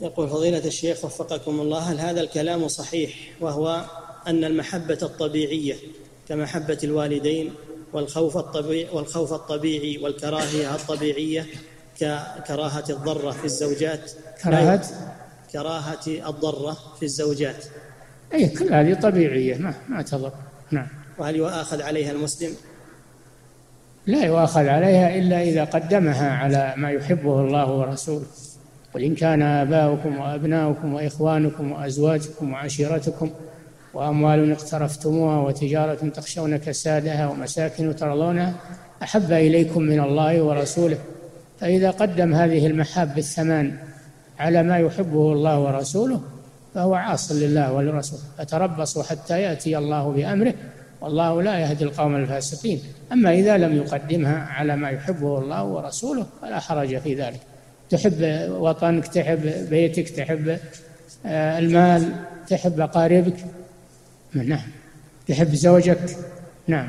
يقول فضيلة الشيخ وفقكم الله هل هذا الكلام صحيح؟ وهو أن المحبة الطبيعية كمحبة الوالدين والخوف الطبيعي والخوف الطبيعي والكراهية الطبيعية ككراهة الضرة في الزوجات. كراهة؟ كراهة الضرة في الزوجات. أي كل هذه طبيعية ما ما تضر. نعم. وهل يؤاخذ عليها المسلم؟ لا يؤاخذ عليها إلا إذا قدمها على ما يحبه الله ورسوله. قل إن كان آباؤكم وأبناؤكم وإخوانكم وأزواجكم وعشيرتكم وأموال اقترفتموها وتجارة تخشون كسادها ومساكن ترضونها أحب إليكم من الله ورسوله. فإذا قدم هذه المحاب الثمان على ما يحبه الله ورسوله فهو عاص لله ولرسوله. فتربصوا حتى يأتي الله بأمره والله لا يهدي القوم الفاسقين. أما إذا لم يقدمها على ما يحبه الله ورسوله فلا حرج في ذلك. تحب وطنك تحب بيتك تحب آه، المال تحب أقاربك؟ نعم. تحب زوجك؟ نعم.